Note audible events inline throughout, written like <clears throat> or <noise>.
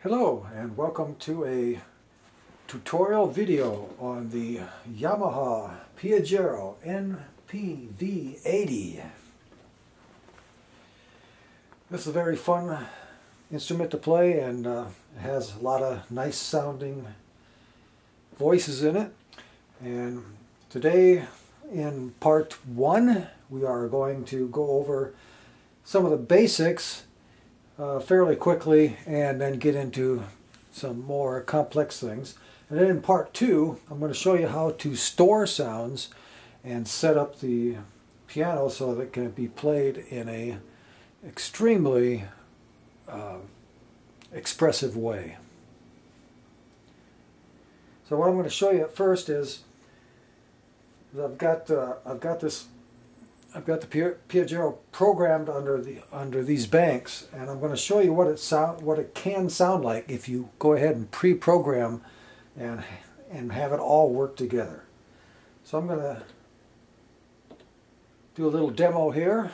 Hello and welcome to a tutorial video on the Yamaha Piaggero NPV80. This is a very fun instrument to play and uh, has a lot of nice sounding voices in it. And today in part one we are going to go over some of the basics uh, fairly quickly and then get into some more complex things. And then in part two, I'm going to show you how to store sounds and set up the piano so that it can be played in a extremely uh, expressive way. So what I'm going to show you at first is, I've got uh, I've got this I've got the Piaggero programmed under the under these banks, and I'm going to show you what it sound what it can sound like if you go ahead and pre-program and and have it all work together. So I'm going to do a little demo here.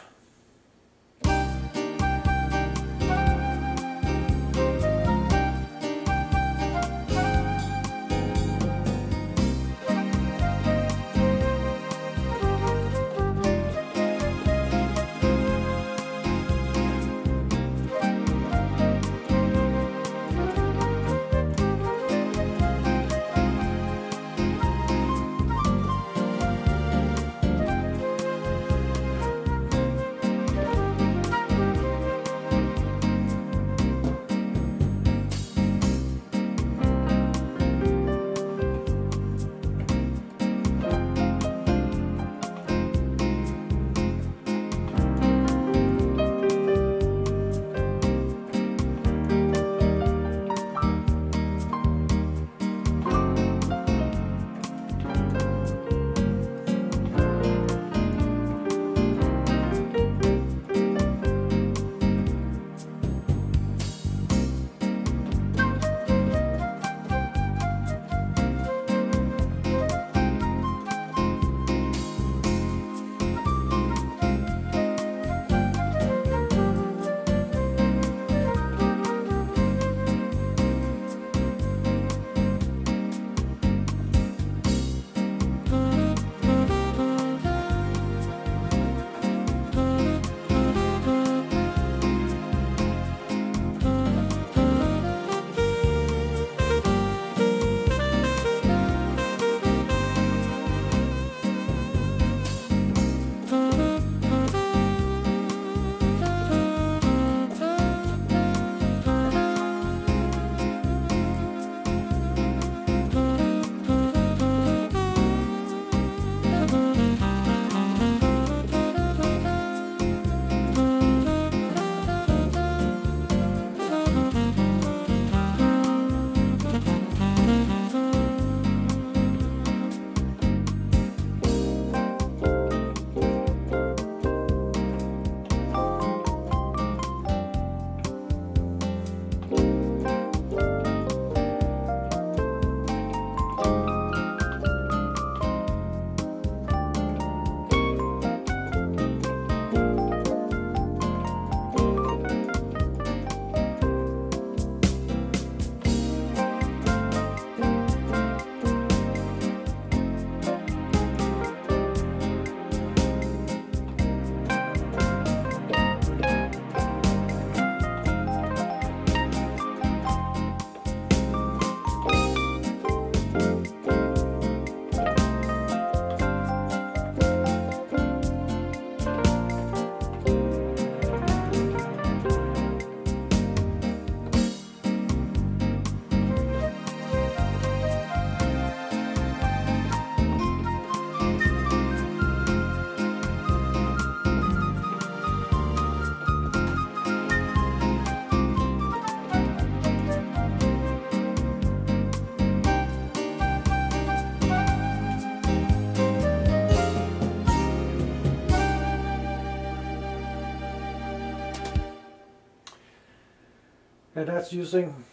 And that's using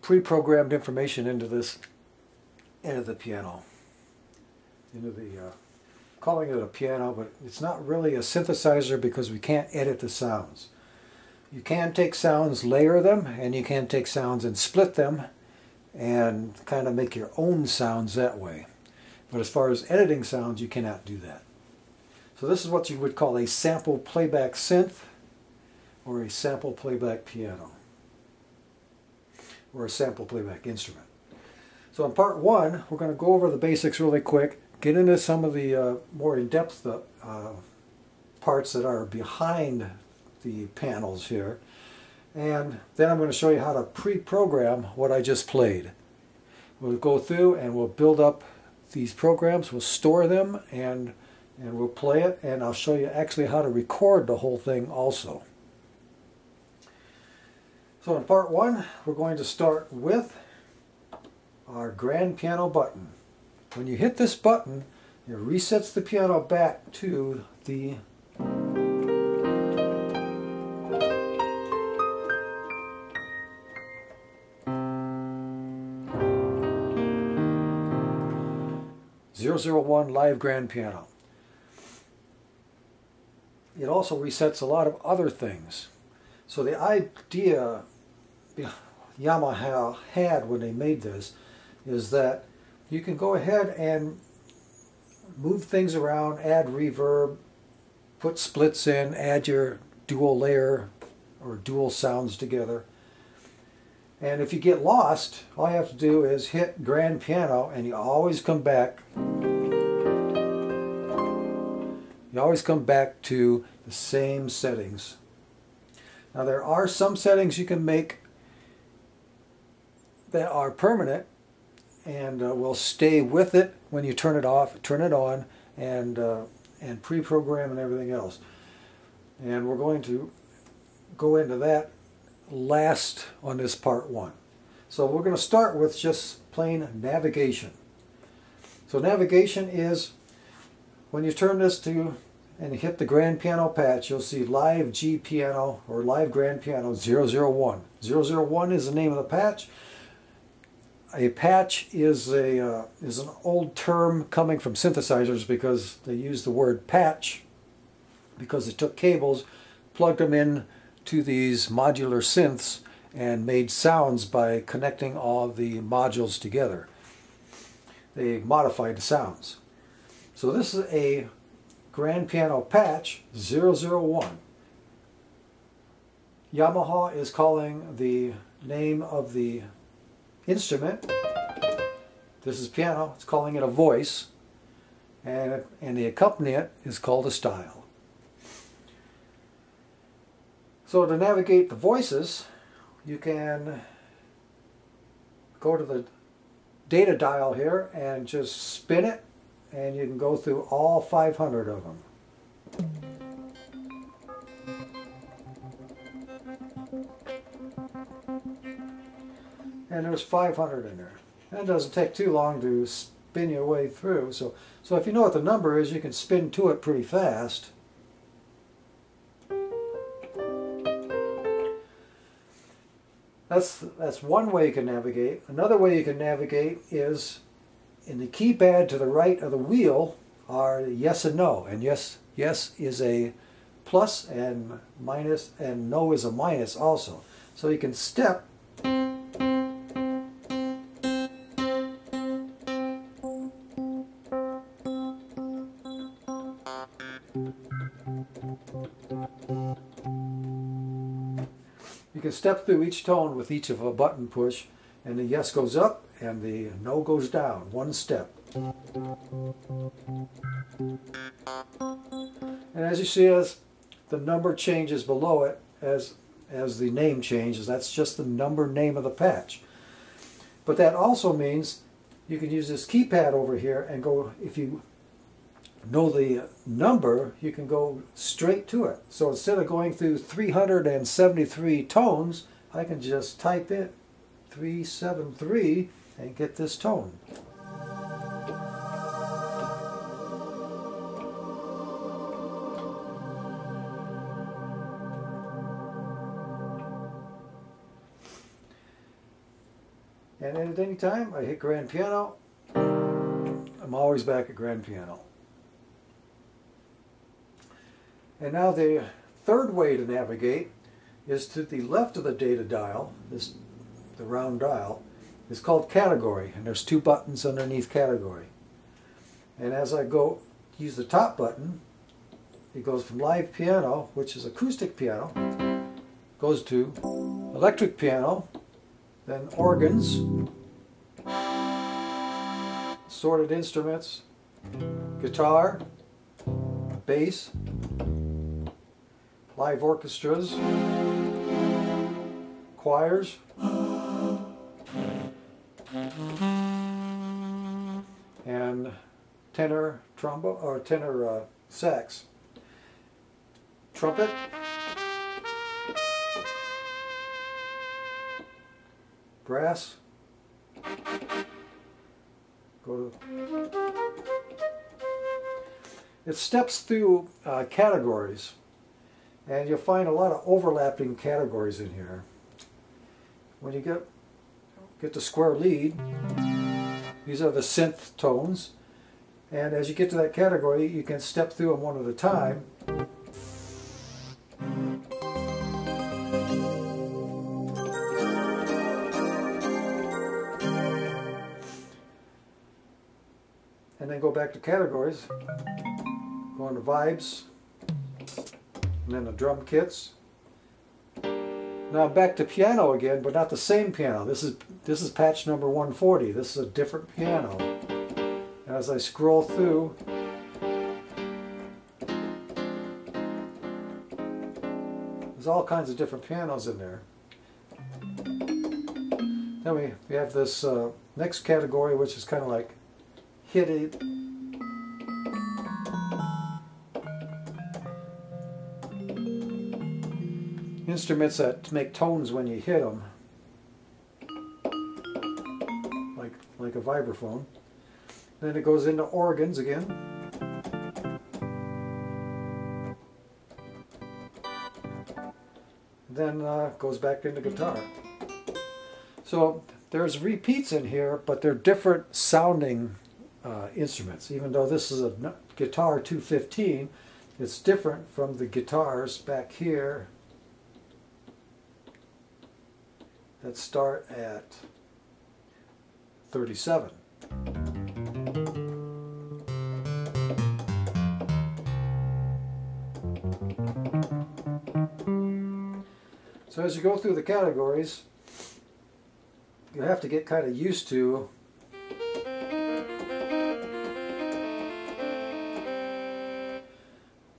pre-programmed information into this, into the piano, into the, uh, calling it a piano, but it's not really a synthesizer because we can't edit the sounds. you can take sounds, layer them, and you can take sounds and split them and kind of make your own sounds that way. But as far as editing sounds, you cannot do that. So this is what you would call a sample playback synth or a sample playback piano or a sample playback instrument. So in part one, we're going to go over the basics really quick, get into some of the uh, more in-depth uh, parts that are behind the panels here, and then I'm going to show you how to pre-program what I just played. We'll go through and we'll build up these programs, we'll store them, and, and we'll play it, and I'll show you actually how to record the whole thing also. So in part one, we're going to start with our grand piano button. When you hit this button, it resets the piano back to the Zero zero one live grand piano. It also resets a lot of other things. So the idea Yamaha had when they made this is that you can go ahead and move things around, add reverb, put splits in, add your dual layer or dual sounds together. And if you get lost, all you have to do is hit grand piano and you always come back. You always come back to the same settings. Now there are some settings you can make that are permanent and uh, will stay with it when you turn it off, turn it on, and uh, and pre-program and everything else. And we're going to go into that last on this part one. So we're going to start with just plain navigation. So navigation is when you turn this to and hit the grand piano patch, you'll see live G piano or live grand piano 001. 001 is the name of the patch a patch is a uh, is an old term coming from synthesizers because they use the word patch because they took cables, plugged them in to these modular synths and made sounds by connecting all the modules together. They modified the sounds. So this is a grand piano patch 001. Yamaha is calling the name of the instrument. This is piano. It's calling it a voice. And, and the accompaniment is called a style. So to navigate the voices, you can go to the data dial here and just spin it and you can go through all 500 of them. And there's 500 in there. That doesn't take too long to spin your way through. So, so if you know what the number is, you can spin to it pretty fast. That's, that's one way you can navigate. Another way you can navigate is in the keypad to the right of the wheel are yes and no. And yes, yes is a plus and minus, and no is a minus also. So you can step step through each tone with each of a button push and the yes goes up and the no goes down, one step. And as you see as the number changes below it as, as the name changes, that's just the number name of the patch. But that also means you can use this keypad over here and go, if you know the number, you can go straight to it. So instead of going through 373 tones, I can just type in 373 and get this tone. And at any time I hit grand piano, I'm always back at grand piano. And now the third way to navigate is to the left of the data dial, this the round dial, is called category, and there's two buttons underneath category. And as I go use the top button, it goes from live piano, which is acoustic piano, goes to electric piano, then organs, sorted instruments, guitar, bass, live orchestras, choirs, and tenor trombone or tenor uh, sax, trumpet, brass, go to. It steps through uh, categories and you'll find a lot of overlapping categories in here. When you get get the square lead, these are the synth tones, and as you get to that category, you can step through them one at a time. And then go back to categories, go into vibes, and then the drum kits. Now back to piano again, but not the same piano. This is this is patch number 140. This is a different piano. As I scroll through, there's all kinds of different pianos in there. Then we, we have this uh, next category, which is kind of like hit it instruments that make tones when you hit them, like, like a vibraphone. Then it goes into organs again. Then uh, goes back into guitar. So there's repeats in here, but they're different sounding uh, instruments. Even though this is a guitar 215, it's different from the guitars back here that start at 37. So as you go through the categories, you have to get kind of used to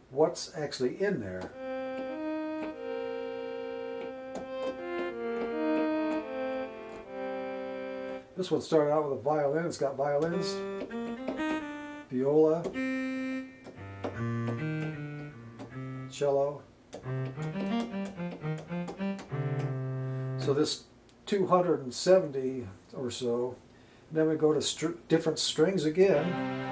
what's actually in there. This one started out with a violin. It's got violins, viola, cello. So this 270 or so. Then we go to str different strings again.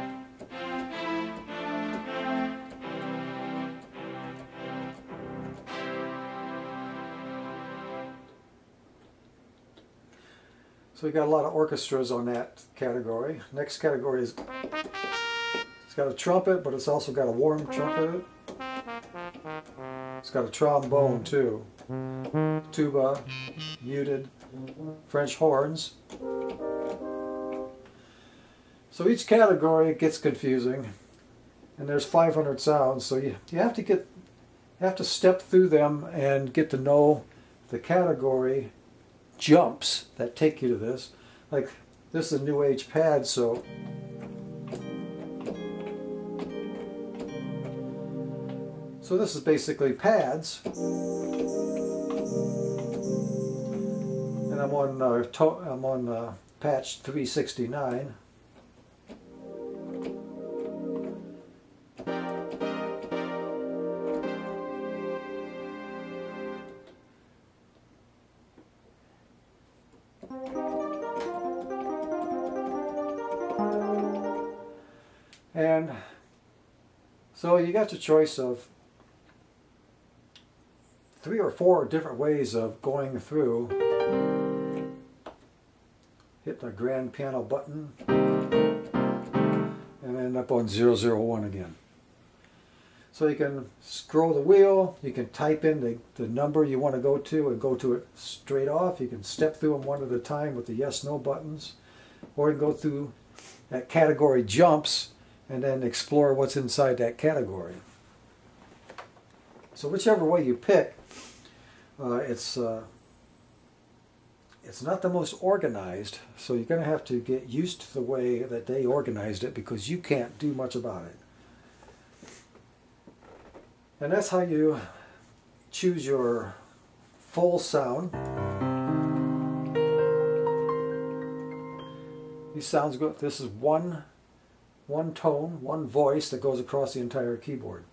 So we got a lot of orchestras on that category. Next category is it's got a trumpet, but it's also got a warm trumpet. It's got a trombone hmm. too. Tuba, muted, French horns. So each category gets confusing, and there's 500 sounds. So you, you have to get you have to step through them and get to know the category jumps that take you to this. Like this is a new age pad, so so this is basically pads, and I'm on uh, I'm on uh, patch 369. You got the choice of three or four different ways of going through. Hit the grand piano button and end up on 001 again. So you can scroll the wheel, you can type in the, the number you want to go to and go to it straight off. You can step through them one at a time with the yes, no buttons. Or you can go through that category jumps and then explore what's inside that category. So whichever way you pick, uh, it's uh, it's not the most organized, so you're going to have to get used to the way that they organized it because you can't do much about it. And that's how you choose your full sound. These sounds go, this is one, one tone, one voice that goes across the entire keyboard.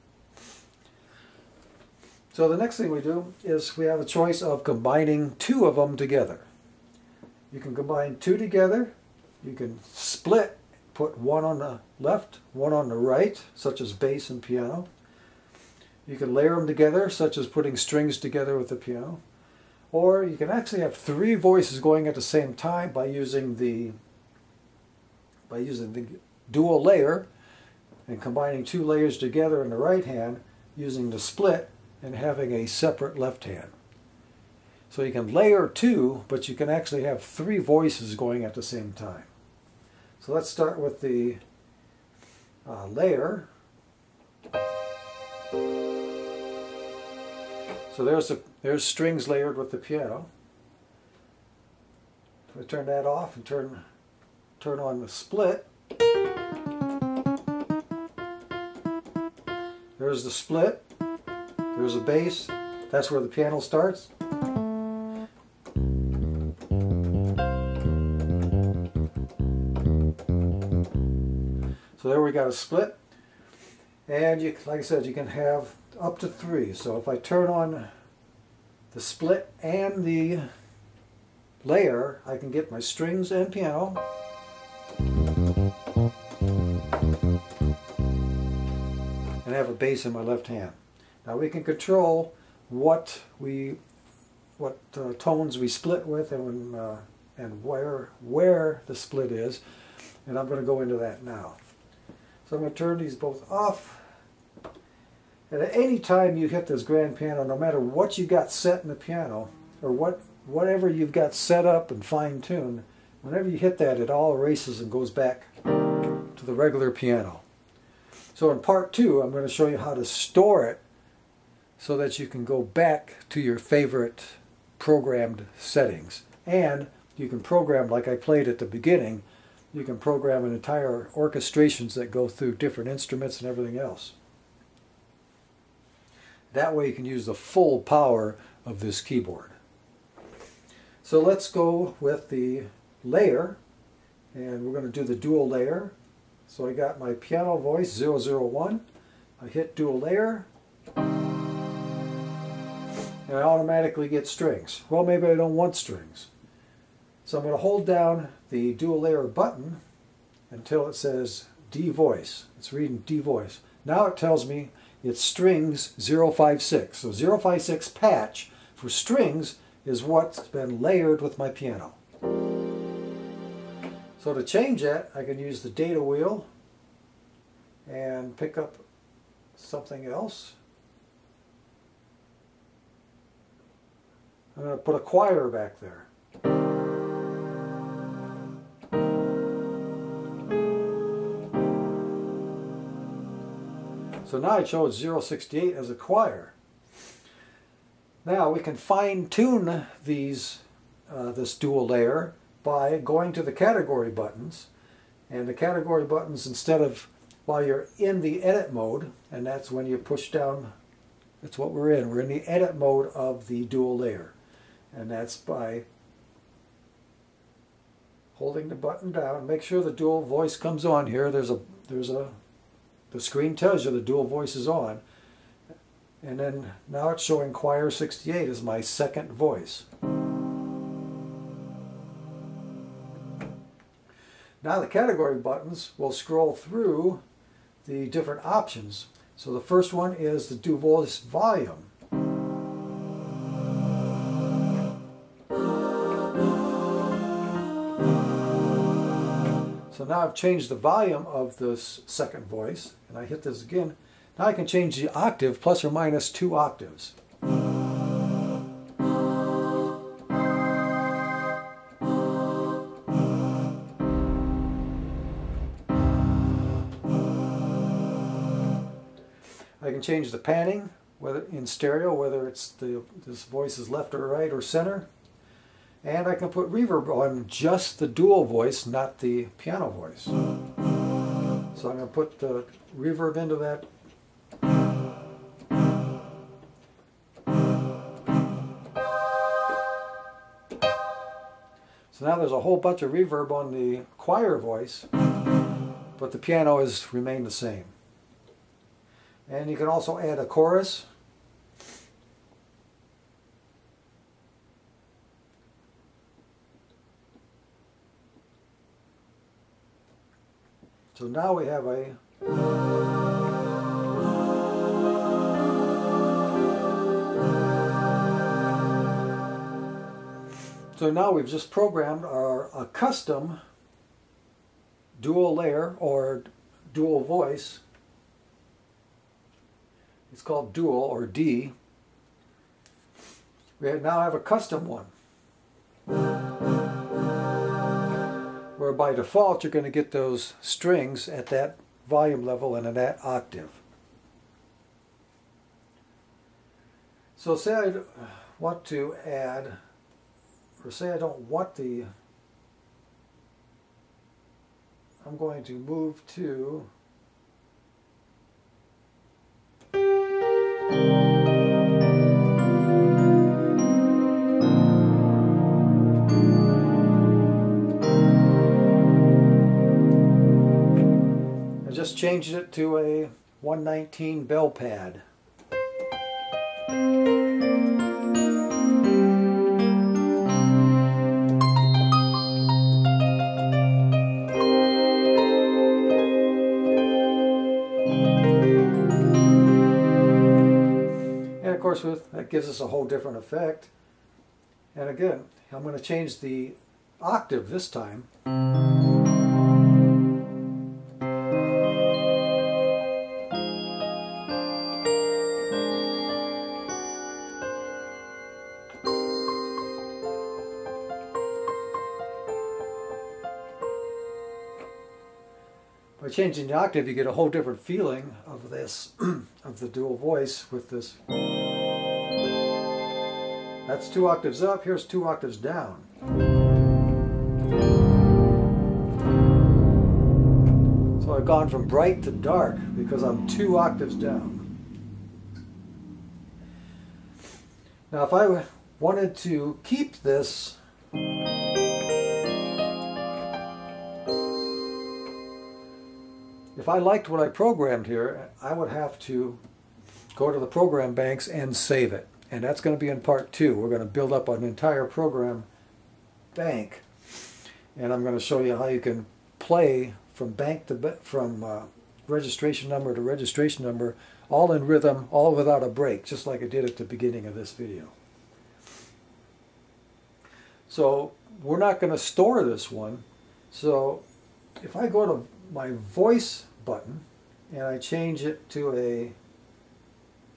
So the next thing we do is we have a choice of combining two of them together. You can combine two together. You can split, put one on the left, one on the right, such as bass and piano. You can layer them together, such as putting strings together with the piano. Or you can actually have three voices going at the same time by using the by using the dual layer and combining two layers together in the right hand using the split and having a separate left hand. So you can layer two, but you can actually have three voices going at the same time. So let's start with the uh, layer. So there's, there's strings layered with the piano. If I turn that off and turn, turn on the split, there's the split, there's a bass, that's where the piano starts. So there we got a split. And you, like I said, you can have up to three. So if I turn on the split and the layer, I can get my strings and piano. Have a bass in my left hand. Now we can control what we, what uh, tones we split with and, uh, and where, where the split is. And I'm going to go into that now. So I'm going to turn these both off. And at any time you hit this grand piano, no matter what you got set in the piano, or what whatever you've got set up and fine-tuned, whenever you hit that, it all erases and goes back to the regular piano. So in part two, I'm going to show you how to store it so that you can go back to your favorite programmed settings. And you can program, like I played at the beginning, you can program an entire orchestrations that go through different instruments and everything else. That way you can use the full power of this keyboard. So let's go with the layer and we're going to do the dual layer. So I got my piano voice 001. I hit dual layer and I automatically get strings. Well maybe I don't want strings. So I'm going to hold down the dual layer button until it says D voice. It's reading D voice. Now it tells me it's strings 056. So 056 patch for strings is what's been layered with my piano. So to change that, I can use the data wheel and pick up something else. I'm going to put a choir back there. So now I chose 068 as a choir. Now we can fine tune these, uh, this dual layer by going to the category buttons. And the category buttons, instead of while you're in the edit mode, and that's when you push down, that's what we're in. We're in the edit mode of the dual layer. And that's by holding the button down. Make sure the dual voice comes on here. There's a there's a the screen tells you the dual voice is on. And then now it's showing Choir 68 as my second voice. Now the category buttons will scroll through the different options. So the first one is the dual voice volume. So now I've changed the volume of this second voice, and I hit this again. Now I can change the octave plus or minus two octaves. Can change the panning, whether in stereo, whether it's the this voice is left or right or center. And I can put reverb on just the dual voice, not the piano voice. So I'm going to put the reverb into that. So now there's a whole bunch of reverb on the choir voice, but the piano has remained the same. And you can also add a chorus. So now we have a So now we've just programmed our a custom dual layer or dual voice it's called dual or D. We now have a custom one. Where by default you're going to get those strings at that volume level and at that octave. So say I want to add, or say I don't want the, I'm going to move to just changed it to a 119 bell pad. That gives us a whole different effect. And again, I'm going to change the octave this time. By changing the octave, you get a whole different feeling of this, <clears throat> of the dual voice with this. That's two octaves up, here's two octaves down. So I've gone from bright to dark because I'm two octaves down. Now if I wanted to keep this if I liked what I programmed here, I would have to go to the program banks and save it. And that's going to be in part two. We're going to build up an entire program bank. And I'm going to show you how you can play from bank to from uh, registration number to registration number, all in rhythm, all without a break, just like I did at the beginning of this video. So we're not going to store this one. So if I go to my voice button and I change it to a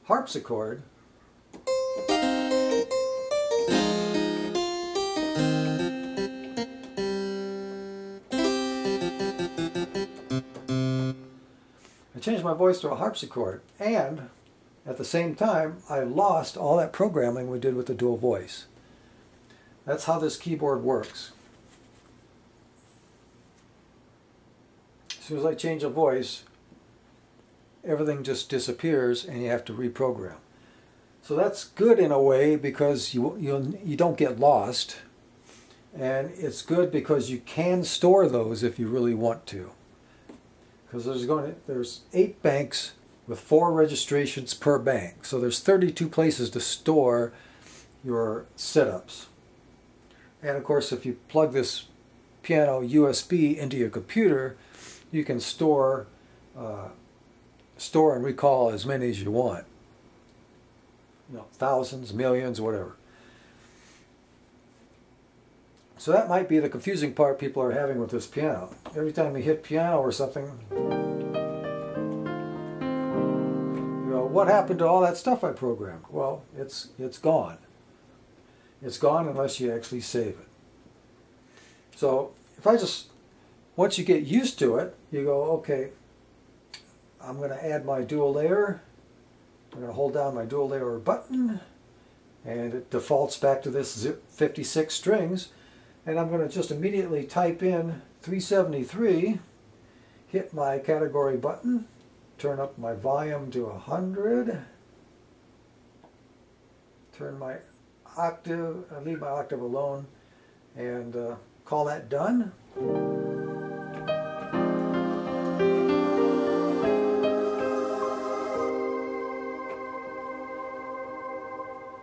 harpsichord, changed my voice to a harpsichord and at the same time I lost all that programming we did with the dual voice. That's how this keyboard works. As soon as I change a voice, everything just disappears and you have to reprogram. So that's good in a way because you, you, you don't get lost. And it's good because you can store those if you really want to. Because there's going to, there's eight banks with four registrations per bank. So there's 32 places to store your setups. And of course, if you plug this piano USB into your computer, you can store uh, store and recall as many as you want. You know, thousands, millions, whatever. So that might be the confusing part people are having with this piano. Every time you hit piano or something, you know, what happened to all that stuff I programmed? Well, it's, it's gone. It's gone unless you actually save it. So if I just, once you get used to it, you go, okay, I'm going to add my dual layer. I'm going to hold down my dual layer button and it defaults back to this zip 56 strings and I'm going to just immediately type in 373 hit my category button turn up my volume to 100 turn my octave uh, leave my octave alone and uh, call that done.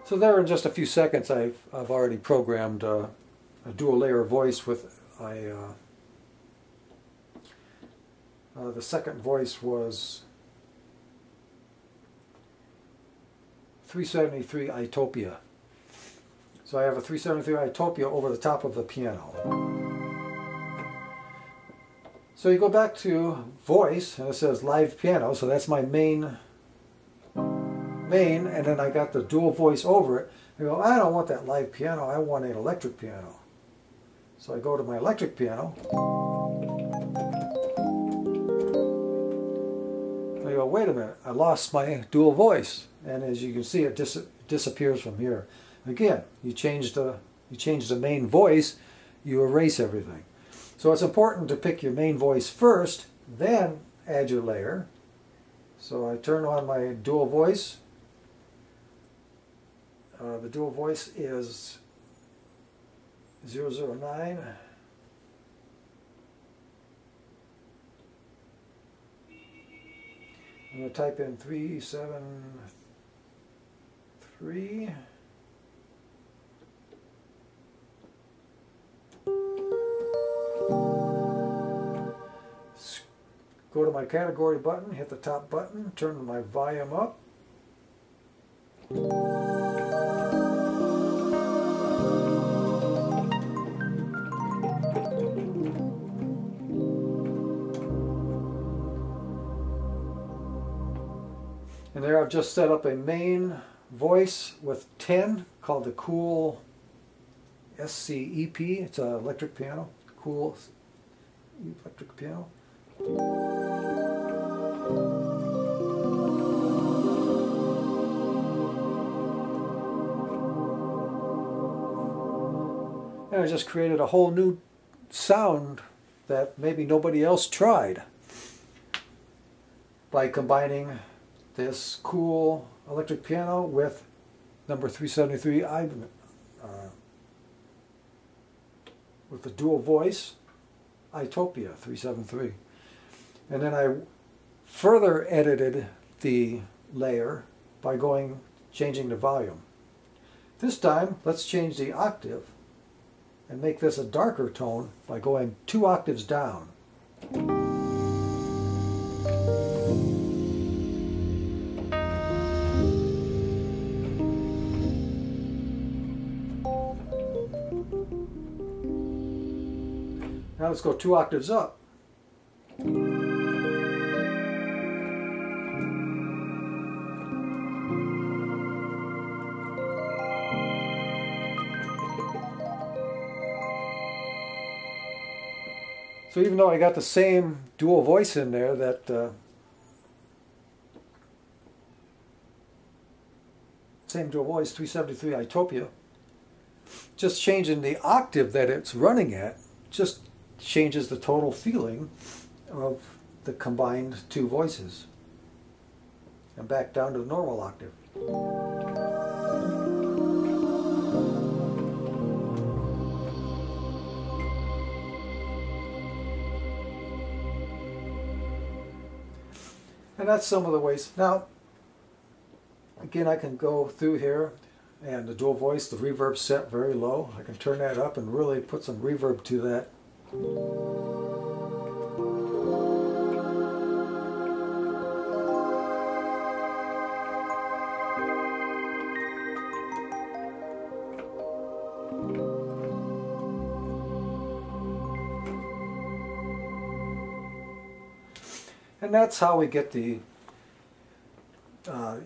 So there in just a few seconds I've, I've already programmed uh, a dual layer voice with a, uh, uh, the second voice was 373 Itopia. So I have a 373 Itopia over the top of the piano. So you go back to voice and it says live piano, so that's my main main, and then I got the dual voice over it. I go, I don't want that live piano, I want an electric piano. So I go to my electric piano. I go, wait a minute, I lost my dual voice. And as you can see, it dis disappears from here. Again, you change the you change the main voice, you erase everything. So it's important to pick your main voice first, then add your layer. So I turn on my dual voice, uh, the dual voice is 009. I'm going to type in 373. Go to my category button, hit the top button, turn my volume up. And there I've just set up a main voice with 10 called the Cool SCEP. It's an electric piano, cool electric piano. And I just created a whole new sound that maybe nobody else tried by combining this cool electric piano with number 373 I, uh, with the dual voice Itopia 373 and then I further edited the layer by going changing the volume. This time let's change the octave and make this a darker tone by going two octaves down Now let's go two octaves up. So even though I got the same dual voice in there that uh, same dual voice 373 Itopia just changing the octave that it's running at just changes the total feeling of the combined two voices. And back down to the normal octave. And that's some of the ways. Now, again, I can go through here and the dual voice, the reverb set very low. I can turn that up and really put some reverb to that and that's how we get the uh,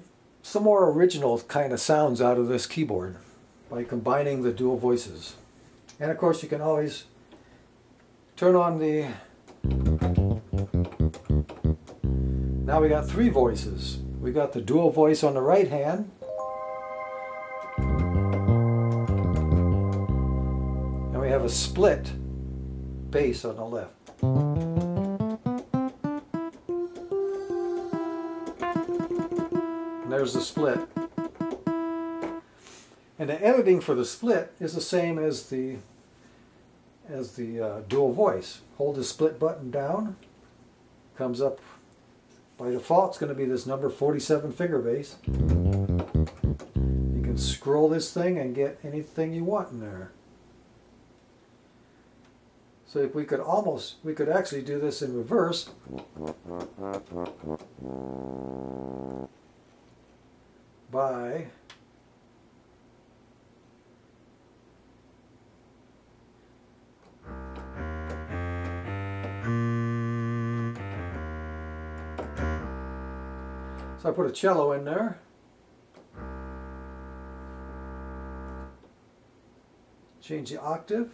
some more original kind of sounds out of this keyboard by combining the dual voices. And of course you can always turn on the now we got three voices. We got the dual voice on the right hand and we have a split bass on the left. And there's the split. And the editing for the split is the same as the as the uh, dual voice. Hold the split button down, comes up by default it's going to be this number 47 finger bass. You can scroll this thing and get anything you want in there. So if we could almost, we could actually do this in reverse. By So I put a cello in there. Change the octave.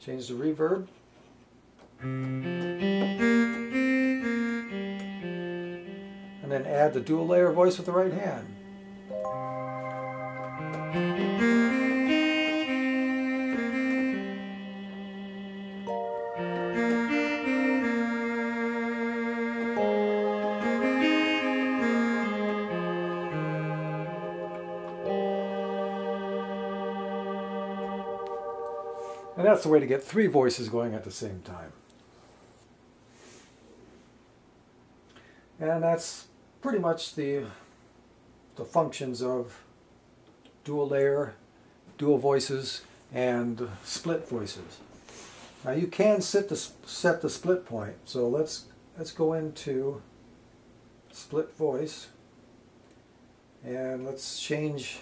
Change the reverb. And then add the dual layer voice with the right hand. That's the way to get three voices going at the same time. And that's pretty much the, the functions of dual layer, dual voices, and split voices. Now you can set the, set the split point. So let's, let's go into split voice and let's change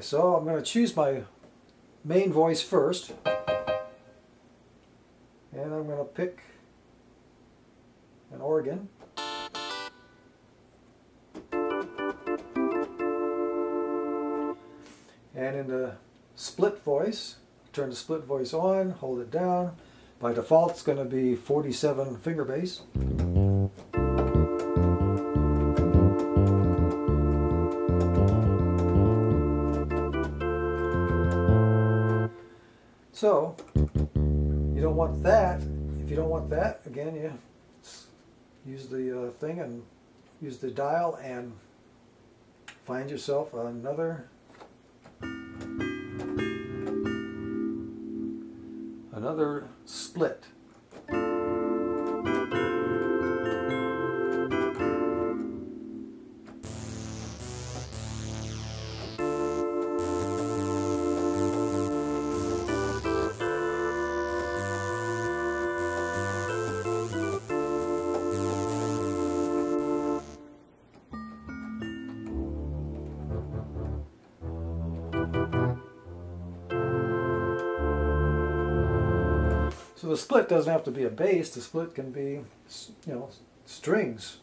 So I'm going to choose my main voice first. And I'm going to pick an organ. And in the split voice, turn the split voice on, hold it down. By default, it's going to be 47 finger bass. So, you don't want that. If you don't want that, again, you use the uh, thing and use the dial and find yourself another another split. So the split doesn't have to be a bass, the split can be, you know, strings.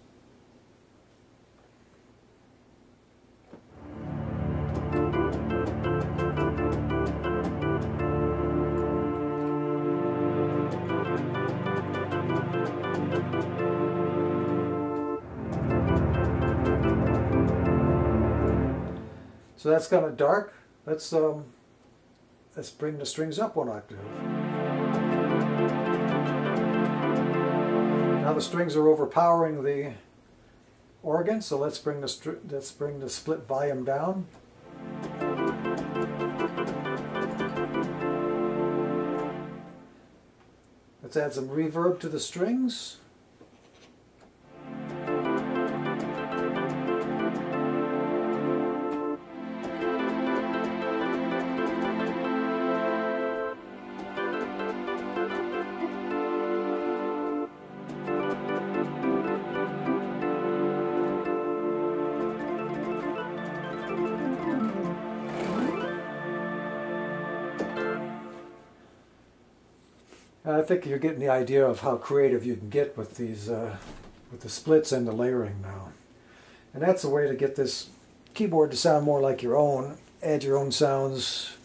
So that's kind of dark. Let's um, let's bring the strings up one octave. The strings are overpowering the organ, so let's bring the let's bring the split volume down. Let's add some reverb to the strings. Think you're getting the idea of how creative you can get with these, uh, with the splits and the layering now. And that's a way to get this keyboard to sound more like your own. Add your own sounds.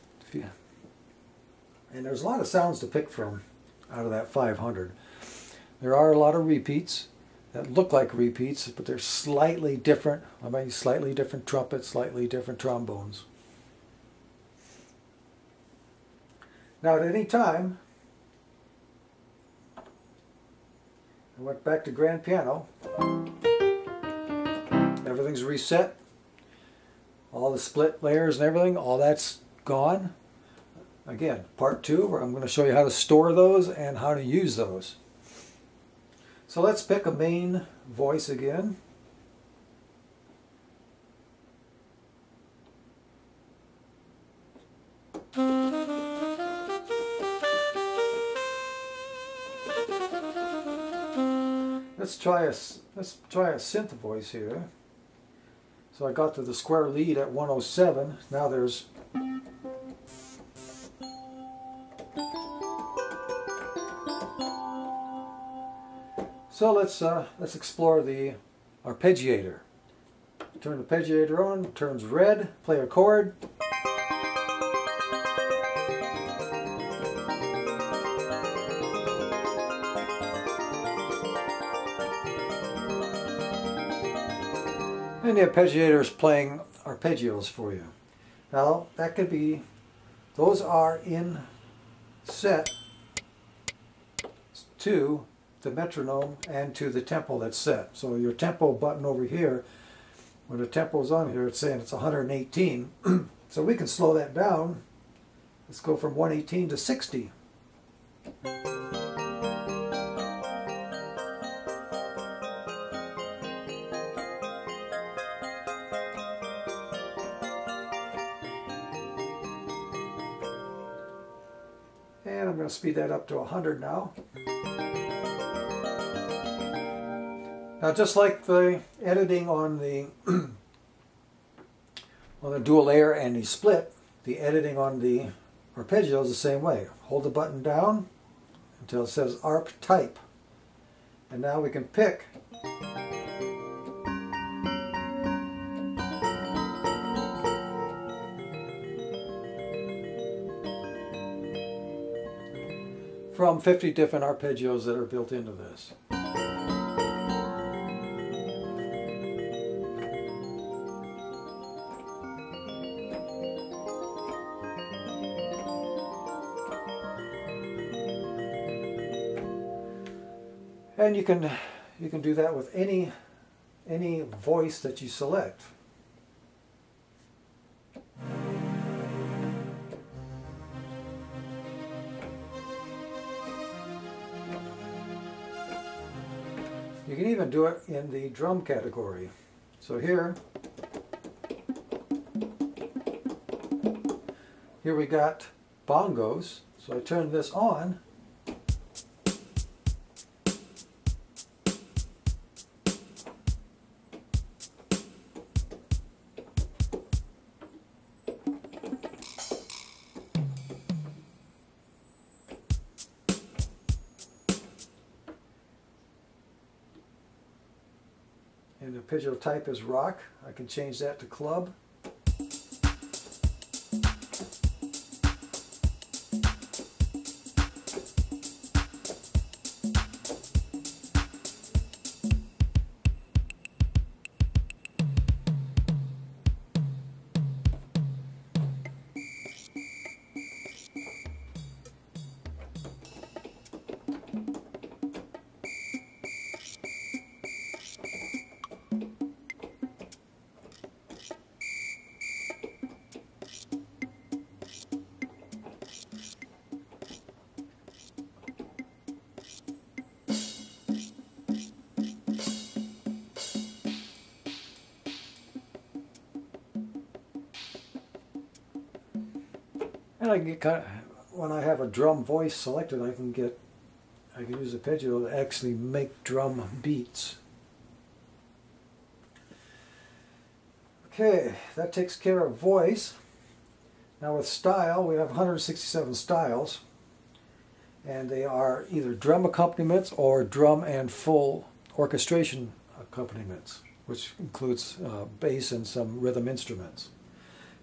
And there's a lot of sounds to pick from out of that 500. There are a lot of repeats that look like repeats, but they're slightly different. I mean, slightly different trumpets, slightly different trombones. Now, at any time, I went back to grand piano. Everything's reset. All the split layers and everything, all that's gone. Again, part two, where I'm going to show you how to store those and how to use those. So let's pick a main voice again. Let's try a let's try a synth voice here. So I got to the square lead at 107. Now there's So let's uh, let's explore the arpeggiator. Turn the arpeggiator on, turns red, play a chord. The arpeggiator is playing arpeggios for you. Now that could be, those are in set to the metronome and to the tempo that's set. So your tempo button over here, when the tempo is on here, it's saying it's 118. <clears throat> so we can slow that down. Let's go from 118 to 60. Going to speed that up to 100 now. Now just like the editing on the <clears throat> on the dual layer and the split, the editing on the arpeggio is the same way. Hold the button down until it says ARP type. And now we can pick from 50 different arpeggios that are built into this. And you can you can do that with any any voice that you select. Can do it in the drum category. So here, here we got bongos. So I turn this on type is rock. I can change that to club. And I can get kind of, when I have a drum voice selected, I can get, I can use arpeggio to actually make drum beats. Okay, that takes care of voice. Now with style, we have 167 styles. and they are either drum accompaniments or drum and full orchestration accompaniments, which includes uh, bass and some rhythm instruments.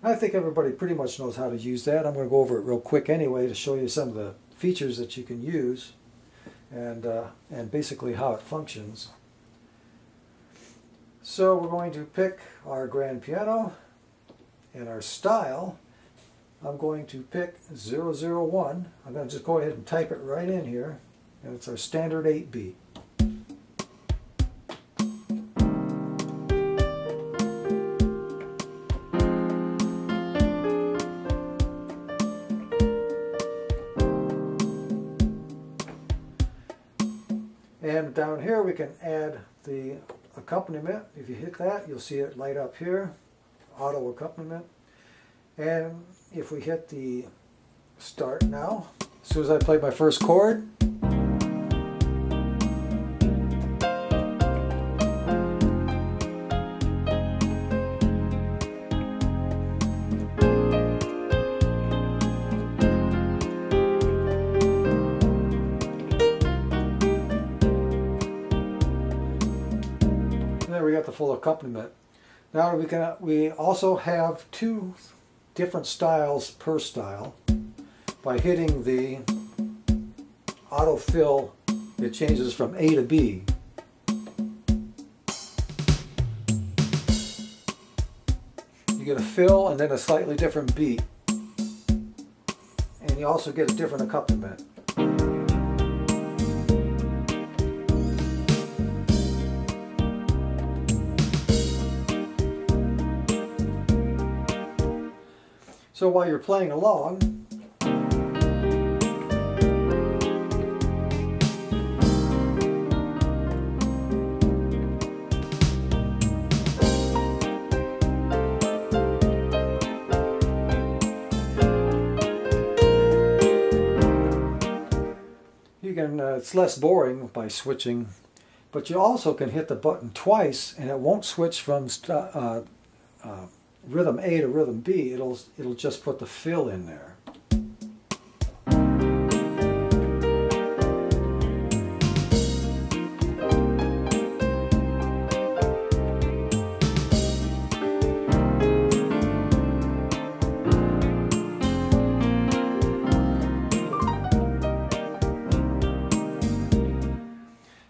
I think everybody pretty much knows how to use that. I'm going to go over it real quick anyway to show you some of the features that you can use and, uh, and basically how it functions. So we're going to pick our grand piano and our style. I'm going to pick 001. I'm going to just go ahead and type it right in here. And it's our standard 8 beat. We can add the accompaniment. If you hit that, you'll see it light up here, auto accompaniment. And if we hit the start now, as soon as I play my first chord, accompaniment. Now we can we also have two different styles per style. By hitting the autofill, it changes from A to B. You get a fill and then a slightly different beat. And you also get a different accompaniment. So while you're playing along, you can, uh, it's less boring by switching, but you also can hit the button twice and it won't switch from uh, uh, rhythm A to rhythm B, it'll, it'll just put the fill in there.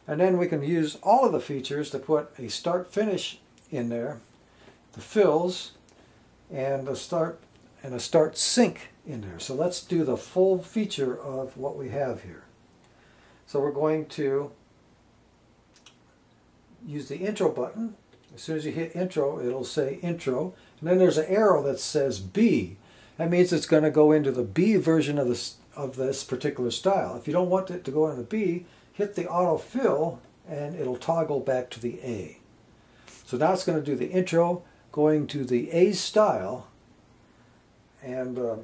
And then we can use all of the features to put a start finish in there, the fills, and a start and a start sync in there. So let's do the full feature of what we have here. So we're going to use the intro button. As soon as you hit intro, it'll say intro. And then there's an arrow that says B. That means it's going to go into the B version of this, of this particular style. If you don't want it to go into B, hit the autofill and it'll toggle back to the A. So now it's going to do the intro, going to the A style and um,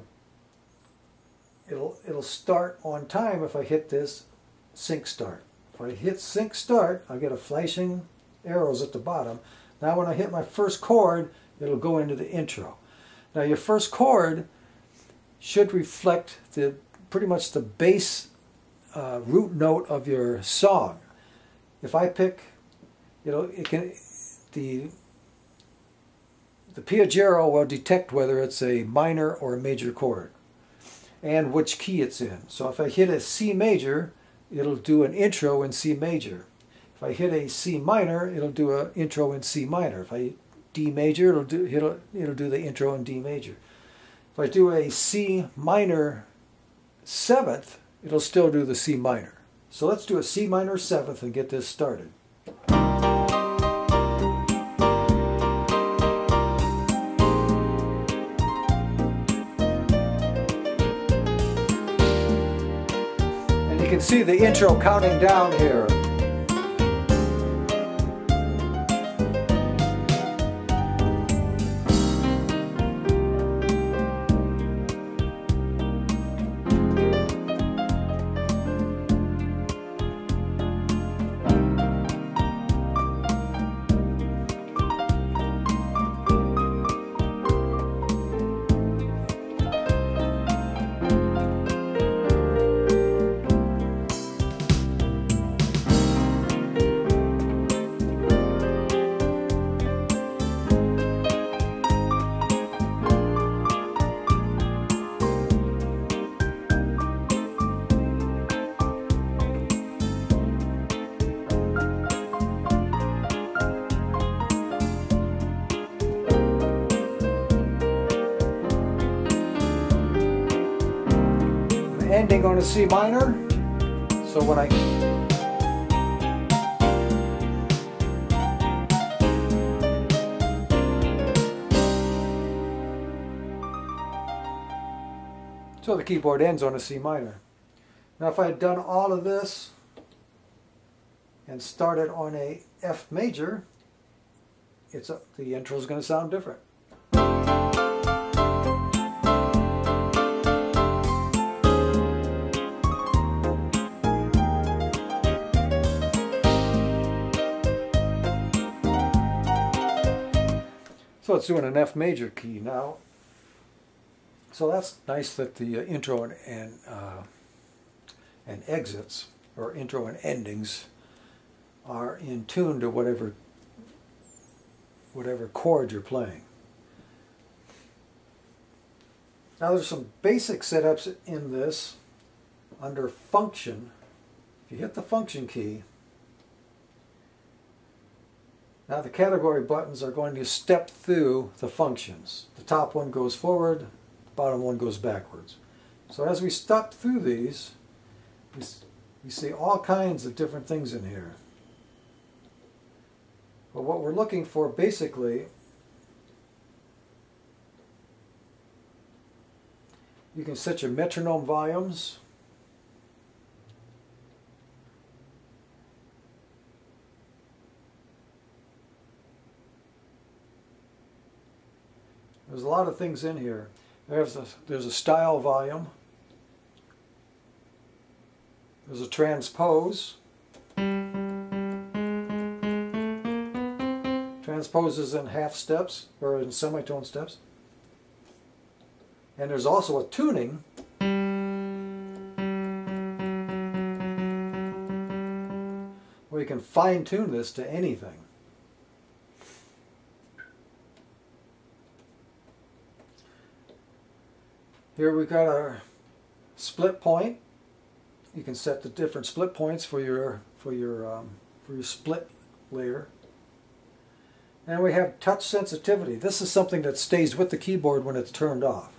it'll it'll start on time if I hit this sync start. If I hit sync start, I get a flashing arrows at the bottom. Now when I hit my first chord, it'll go into the intro. Now your first chord should reflect the pretty much the bass uh, root note of your song. If I pick, you know, it can the the Piaggero will detect whether it's a minor or a major chord and which key it's in. So if I hit a C major, it'll do an intro in C major. If I hit a C minor, it'll do an intro in C minor. If I D major, it'll do it'll, it'll do the intro in D major. If I do a C minor seventh, it'll still do the C minor. So let's do a C minor seventh and get this started. See the intro counting down here. On a C minor. So when I So the keyboard ends on a C minor. Now if I had done all of this and started on a F major, it's a, the intro is going to sound different. It's doing an F major key now. So that's nice that the uh, intro and and, uh, and exits, or intro and endings, are in tune to whatever whatever chord you're playing. Now there's some basic setups in this under function. If you hit the function key, now the category buttons are going to step through the functions. The top one goes forward, the bottom one goes backwards. So as we step through these, we, we see all kinds of different things in here. But what we're looking for basically, you can set your metronome volumes. There's a lot of things in here. There's a, there's a style volume. There's a transpose. Transposes in half steps or in semitone steps. And there's also a tuning. Where you can fine tune this to anything. Here we've got our split point. You can set the different split points for your for your um, for your split layer. And we have touch sensitivity. This is something that stays with the keyboard when it's turned off.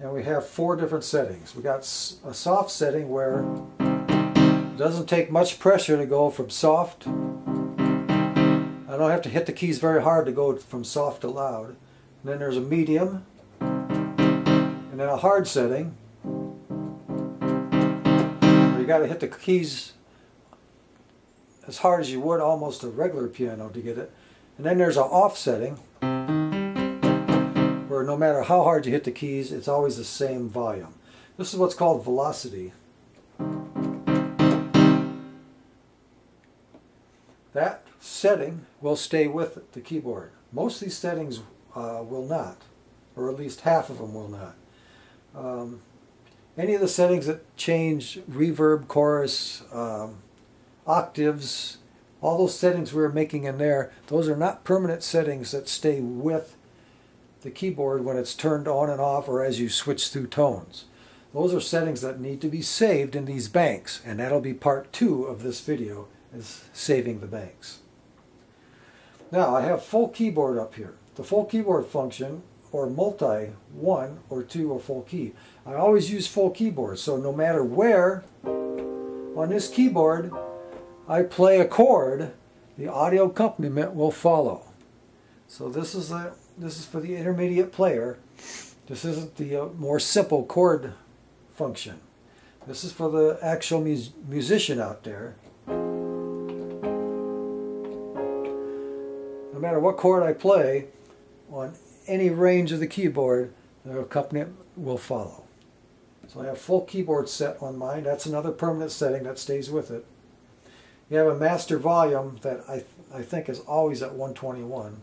And we have four different settings. We got a soft setting where it doesn't take much pressure to go from soft. I don't have to hit the keys very hard to go from soft to loud. And then there's a medium, and then a hard setting, where you got to hit the keys as hard as you would almost a regular piano to get it. And then there's an off setting, where no matter how hard you hit the keys, it's always the same volume. This is what's called velocity. That setting will stay with the keyboard. Most of these settings uh, will not, or at least half of them will not. Um, any of the settings that change reverb, chorus, um, octaves, all those settings we were making in there, those are not permanent settings that stay with the keyboard when it's turned on and off or as you switch through tones. Those are settings that need to be saved in these banks, and that'll be part two of this video, is saving the banks. Now, I have full keyboard up here. The full keyboard function or multi one or two or full key. I always use full keyboard so no matter where on this keyboard I play a chord the auto accompaniment will follow. So this is a this is for the intermediate player. This isn't the uh, more simple chord function. This is for the actual mus musician out there. No matter what chord I play on any range of the keyboard, the accompaniment will follow. So I have full keyboard set on mine. That's another permanent setting that stays with it. You have a master volume that I, th I think is always at 121.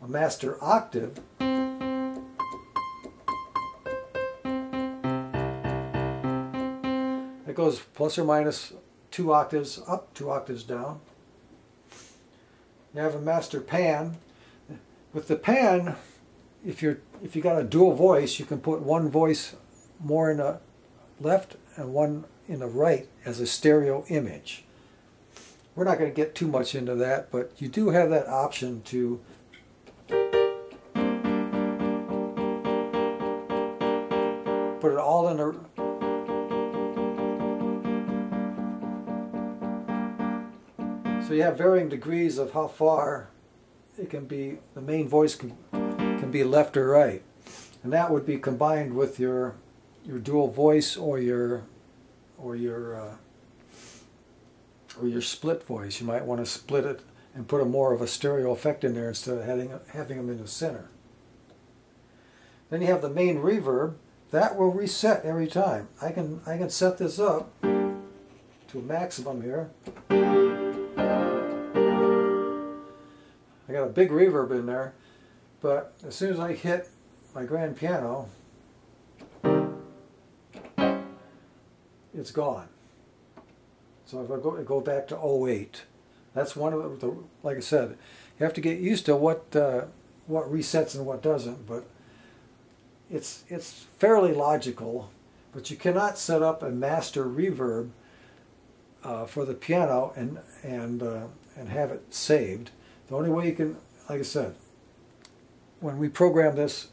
A master octave. It goes plus or minus two octaves up, two octaves down. You have a master pan with the pan, if you're if you got a dual voice, you can put one voice more in the left and one in the right as a stereo image. We're not going to get too much into that, but you do have that option to put it all in a So you have varying degrees of how far it can be, the main voice can, can be left or right. And that would be combined with your your dual voice or your or your uh, or your split voice. You might want to split it and put a more of a stereo effect in there instead of having having them in the center. Then you have the main reverb. That will reset every time. I can I can set this up to a maximum here. Got a big reverb in there, but as soon as I hit my grand piano, it's gone. So if I go, go back to 08, that's one of the, like I said, you have to get used to what uh, what resets and what doesn't, but it's it's fairly logical, but you cannot set up a master reverb uh, for the piano and and uh, and have it saved. The only way you can, like I said, when we program this,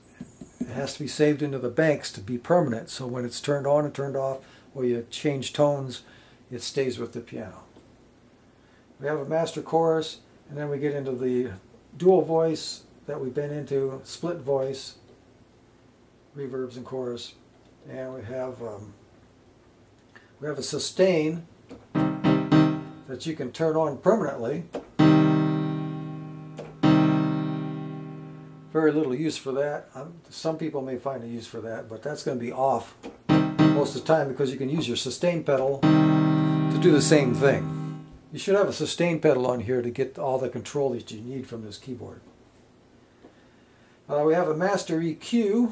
it has to be saved into the banks to be permanent. So when it's turned on and turned off, or you change tones, it stays with the piano. We have a master chorus, and then we get into the dual voice that we've been into, split voice, reverbs and chorus, and we have um, we have a sustain that you can turn on permanently. Very little use for that. Um, some people may find a use for that, but that's going to be off most of the time because you can use your sustain pedal to do the same thing. You should have a sustain pedal on here to get all the control that you need from this keyboard. Uh, we have a master EQ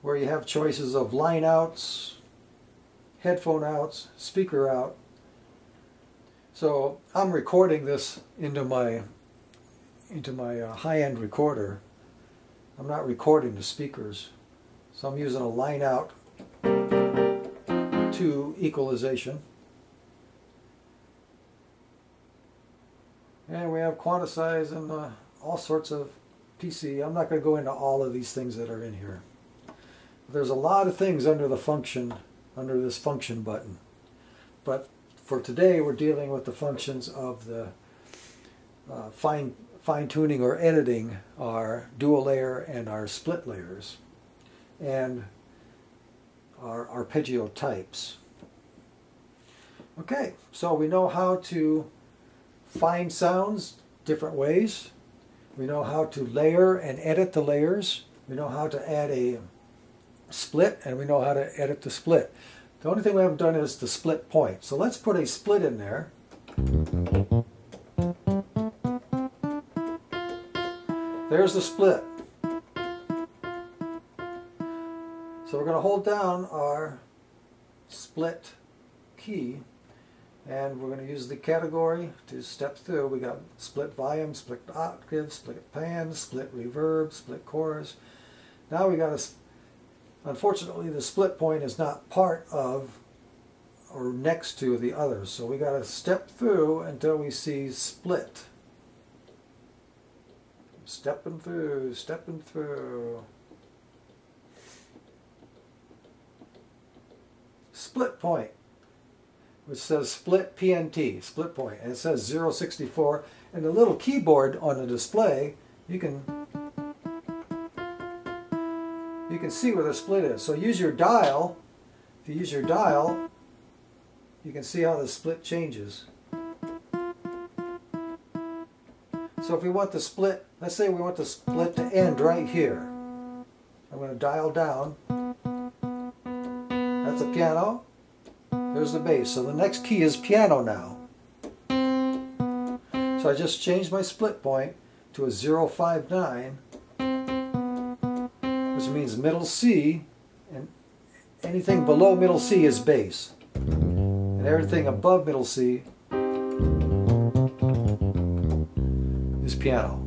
where you have choices of line outs, headphone outs, speaker out. So I'm recording this into my into my uh, high-end recorder. I'm not recording the speakers. So I'm using a line out to equalization. And we have quantize and uh, all sorts of PC. I'm not going to go into all of these things that are in here. There's a lot of things under the function, under this function button. But for today, we're dealing with the functions of the uh, fine, fine tuning or editing our dual layer and our split layers and our arpeggio types. Okay, so we know how to find sounds different ways. We know how to layer and edit the layers. We know how to add a split and we know how to edit the split. The only thing we haven't done is the split point. So let's put a split in there. There's the split. So we're going to hold down our split key and we're going to use the category to step through. We got split volume, split octave, split pan, split reverb, split chorus. Now we got to Unfortunately, the split point is not part of or next to the others, so we got to step through until we see split. Stepping through, stepping through. Split point, which says split PNT, split point, and it says 064. And the little keyboard on the display, you can you can see where the split is. So use your dial. If you use your dial, you can see how the split changes. So if we want the split, let's say we want the split to end right here. I'm going to dial down. That's a piano. There's the bass. So the next key is piano now. So I just changed my split point to a 059 which means middle C, and anything below middle C is bass. And everything above middle C piano.